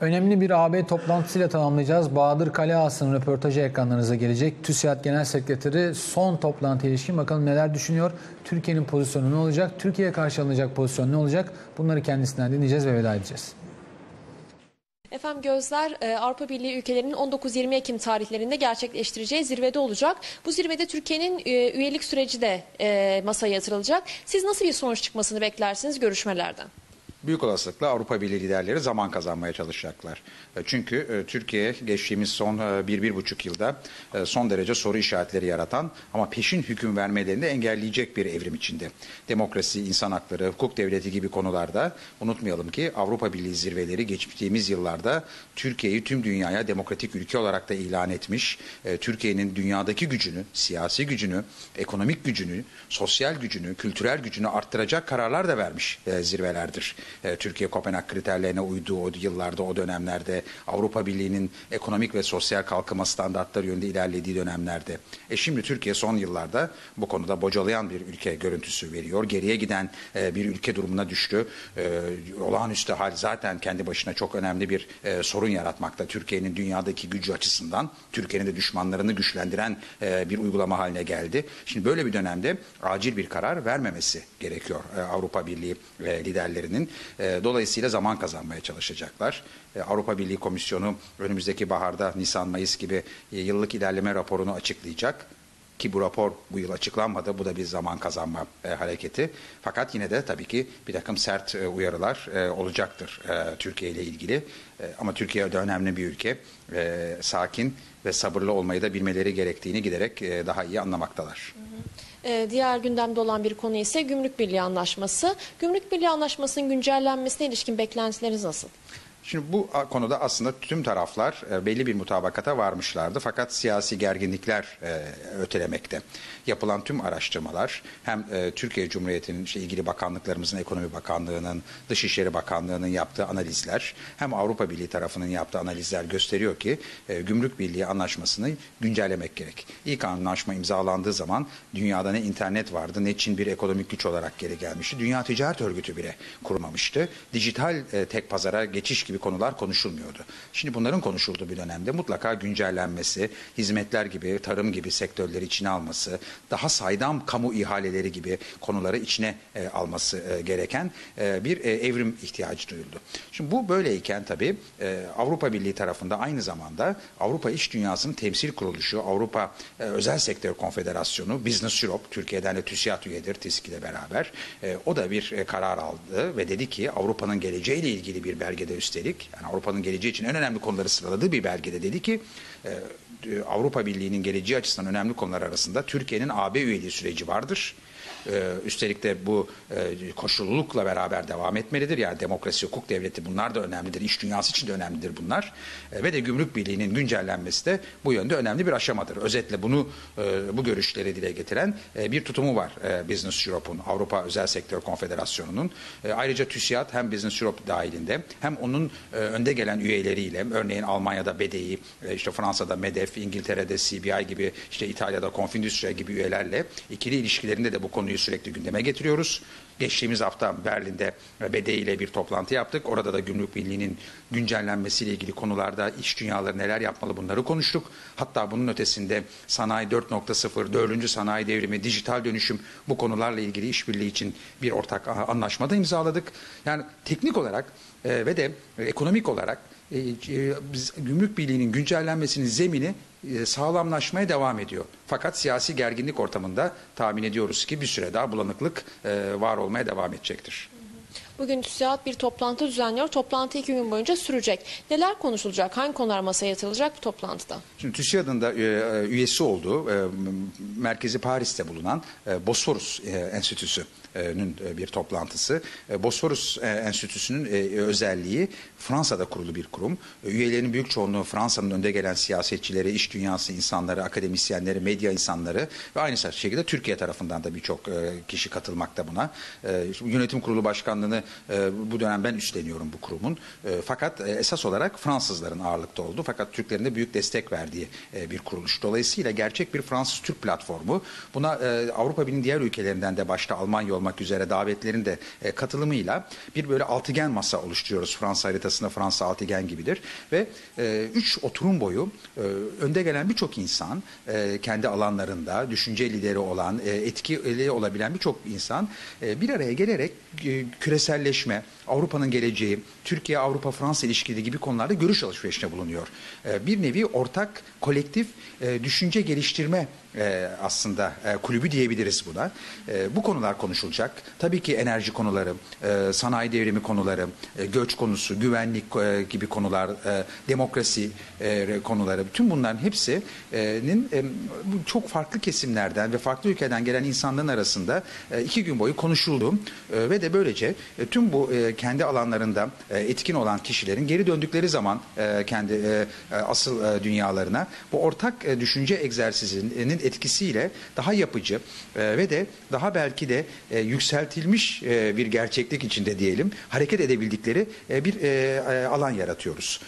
Önemli bir AB toplantısıyla tamamlayacağız. Bahadır Kaleas'ın röportajı ekranlarınıza gelecek. TÜSİAD Genel Sekreteri son toplantıya ilişkin bakalım neler düşünüyor? Türkiye'nin pozisyonu ne olacak? Türkiye'ye karşı alınacak pozisyon ne olacak? Bunları kendisinden dinleyeceğiz ve veda edeceğiz. Efendim gözler e, Avrupa Birliği ülkelerinin 19-20 Ekim tarihlerinde gerçekleştireceği zirvede olacak. Bu zirvede Türkiye'nin e, üyelik süreci de e, masaya yatırılacak. Siz nasıl bir sonuç çıkmasını beklersiniz görüşmelerden? Büyük olasılıkla Avrupa Birliği liderleri zaman kazanmaya çalışacaklar. E, çünkü e, Türkiye geçtiğimiz son e, bir, bir buçuk yılda son derece soru işaretleri yaratan ama peşin hüküm vermelerini engelleyecek bir evrim içinde. Demokrasi, insan hakları, hukuk devleti gibi konularda unutmayalım ki Avrupa Birliği zirveleri geçtiğimiz yıllarda Türkiye'yi tüm dünyaya demokratik ülke olarak da ilan etmiş. Türkiye'nin dünyadaki gücünü, siyasi gücünü, ekonomik gücünü, sosyal gücünü, kültürel gücünü arttıracak kararlar da vermiş zirvelerdir. E, Türkiye Kopenhag kriterlerine uyduğu o yıllarda, o dönemlerde Avrupa Birliği'nin ekonomik ve sosyal kalkınma standartları yönünde ilerlediği dönemlerde. E şimdi Türkiye son yıllarda bu konuda bocalayan bir ülke görüntüsü veriyor. Geriye giden e, bir ülke durumuna düştü. E, olağanüstü hal zaten kendi başına çok önemli bir e, sorun yaratmakta. Türkiye'nin dünyadaki gücü açısından, Türkiye'nin de düşmanlarını güçlendiren bir uygulama haline geldi. Şimdi böyle bir dönemde acil bir karar vermemesi gerekiyor Avrupa Birliği liderlerinin. E, dolayısıyla zaman kazanmaya çalışacaklar. E, Avrupa Birliği Komisyonu önümüzdeki baharda Nisan-Mayıs gibi e, yıllık ilerleme raporunu açıklayacak ki bu rapor bu yıl açıklanmadı. Bu da bir zaman kazanma e, hareketi. Fakat yine de tabii ki bir takım sert e, uyarılar e, olacaktır e, Türkiye ile ilgili. E, ama Türkiye de önemli bir ülke. E, sakin ve sabırlı olmayı da bilmeleri gerektiğini giderek e, daha iyi anlamaktalar. Hı hı. Ee, diğer gündemde olan bir konu ise Gümrük Birliği Anlaşması. Gümrük Birliği Anlaşması'nın güncellenmesine ilişkin beklentileriniz nasıl? Şimdi bu konuda aslında tüm taraflar e, belli bir mutabakata varmışlardı fakat siyasi gerginlikler e, ötelemekte. Yapılan tüm araştırmalar hem e, Türkiye Cumhuriyeti'nin işte ilgili bakanlıklarımızın, Ekonomi Bakanlığı'nın, Dışişleri Bakanlığı'nın yaptığı analizler hem Avrupa Birliği tarafının yaptığı analizler gösteriyor ki Gümrük Birliği anlaşmasını güncellemek gerek. İlk anlaşma imzalandığı zaman dünyada ne internet vardı ne Çin bir ekonomik güç olarak geri gelmişti. Dünya Ticaret Örgütü bile kurmamıştı. Dijital tek pazara geçiş gibi gibi konular konuşulmuyordu. Şimdi bunların konuşulduğu bir dönemde mutlaka güncellenmesi, hizmetler gibi, tarım gibi sektörleri içine alması, daha saydam kamu ihaleleri gibi konuları içine e, alması e, gereken e, bir e, evrim ihtiyacı duyuldu. Şimdi bu böyleyken tabii e, Avrupa Birliği tarafında aynı zamanda Avrupa İş Dünyası'nın temsil kuruluşu, Avrupa e, Özel Sektör Konfederasyonu, Business Europe, Türkiye'den de TÜSİAD üyedir, TİSK ile beraber. E, o da bir e, karar aldı ve dedi ki Avrupa'nın geleceğiyle ilgili bir belgede üstelik üstelik yani Avrupa'nın geleceği için en önemli konuları sıraladığı bir belgede dedi ki e, Avrupa Birliği'nin geleceği açısından önemli konular arasında Türkiye'nin AB üyeliği süreci vardır. Ee, üstelik de bu e, koşullulukla beraber devam etmelidir. Yani demokrasi, hukuk devleti bunlar da önemlidir. İş dünyası için de önemlidir bunlar. E, ve de gümrük birliğinin güncellenmesi de bu yönde önemli bir aşamadır. Özetle bunu e, bu görüşleri dile getiren e, bir tutumu var Business Europe'un, Avrupa Özel Sektör Konfederasyonu'nun. Ayrıca TÜSİAD hem Business Europe dahilinde hem onun önde gelen üyeleriyle örneğin Almanya'da BDI, işte Fransa'da MEDEF, İngiltere'de CBI gibi işte İtalya'da Confindustria gibi üyelerle ikili ilişkilerinde de bu konuyu konuyu sürekli gündeme getiriyoruz. Geçtiğimiz hafta Berlin'de BD ile bir toplantı yaptık. Orada da Gümrük Birliği'nin güncellenmesiyle ilgili konularda iş dünyaları neler yapmalı bunları konuştuk. Hatta bunun ötesinde sanayi 4.0, 4. sanayi devrimi, dijital dönüşüm bu konularla ilgili işbirliği için bir ortak anlaşma da imzaladık. Yani teknik olarak e, ve de ekonomik olarak biz, Gümrük Birliği'nin güncellenmesinin zemini e, sağlamlaşmaya devam ediyor. Fakat siyasi gerginlik ortamında tahmin ediyoruz ki bir süre daha bulanıklık e, var olmaya devam edecektir. Bugün TÜSİAD bir toplantı düzenliyor. Toplantı iki gün boyunca sürecek. Neler konuşulacak? Hangi konular masaya yatırılacak bu toplantıda? Şimdi TÜSİAD'ın da e, üyesi olduğu e, merkezi Paris'te bulunan e, Bosforus e, Enstitüsü bir toplantısı. Bosforus Enstitüsü'nün özelliği Fransa'da kurulu bir kurum. Üyelerinin büyük çoğunluğu Fransa'nın önde gelen siyasetçileri, iş dünyası insanları, akademisyenleri, medya insanları ve aynı şekilde Türkiye tarafından da birçok kişi katılmakta buna. Yönetim Kurulu Başkanlığı'nı e, bu dönem ben üstleniyorum bu kurumun. E, fakat e, esas olarak Fransızların ağırlıkta olduğu fakat Türklerin de büyük destek verdiği e, bir kuruluş. Dolayısıyla gerçek bir Fransız-Türk platformu. Buna e, Avrupa Birliği diğer ülkelerinden de başta Almanya olmak üzere davetlerin de e, katılımıyla bir böyle altıgen masa oluşturuyoruz. Fransa haritasında Fransa altıgen gibidir. Ve e, üç oturum boyu e, önde gelen birçok insan e, kendi alanlarında düşünce lideri olan, e, etkili olabilen birçok insan e, bir araya gelerek e, küreselleşme, Avrupa'nın geleceği, Türkiye-Avrupa-Fransa ilişkileri gibi konularda görüş alışverişine bulunuyor. E, bir nevi ortak, kolektif e, düşünce geliştirme e, aslında e, kulübü diyebiliriz buna. E, bu konular konuşulacak. Tabii ki enerji konuları, e, sanayi devrimi konuları, e, göç konusu, güvenlik e, gibi konular, e, demokrasi e, konuları, tüm bunların hepsinin e, çok farklı kesimlerden ve farklı ülkeden gelen insanların arasında e, iki gün boyu konuşuldu E, ve de böylece e, tüm bu e, kendi alanlarında e, etkin olan kişilerin geri döndükleri zaman e, kendi e, e, asıl e, dünyalarına bu ortak e, düşünce egzersizinin etkisiyle daha yapıcı e, ve de daha belki de e, yükseltilmiş e, bir gerçeklik içinde diyelim hareket edebildikleri bir alan yaratıyoruz.